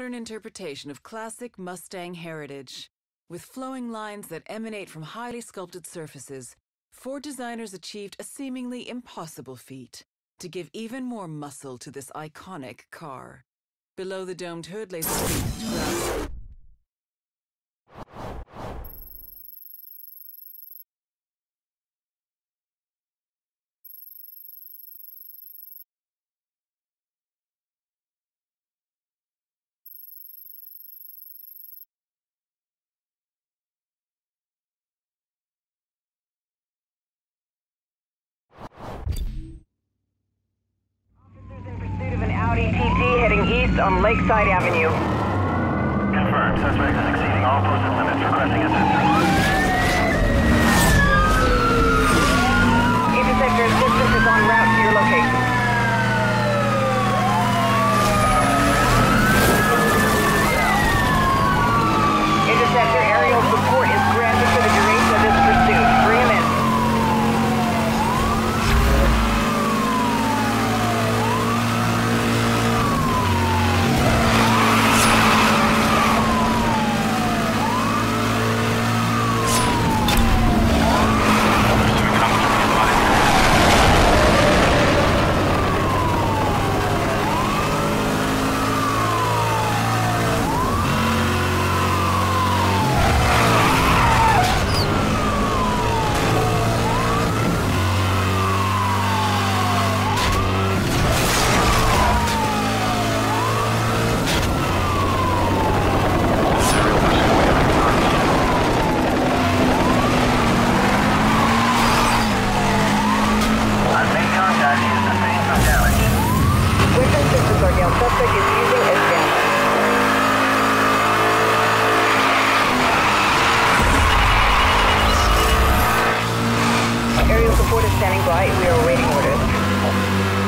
modern interpretation of classic Mustang heritage. With flowing lines that emanate from highly sculpted surfaces, Ford designers achieved a seemingly impossible feat to give even more muscle to this iconic car. Below the domed hood lays a on Lakeside Avenue. Confirmed. Suspect is exceeding all posted limits. Requesting assistance. Aerial support is standing by. We are awaiting orders.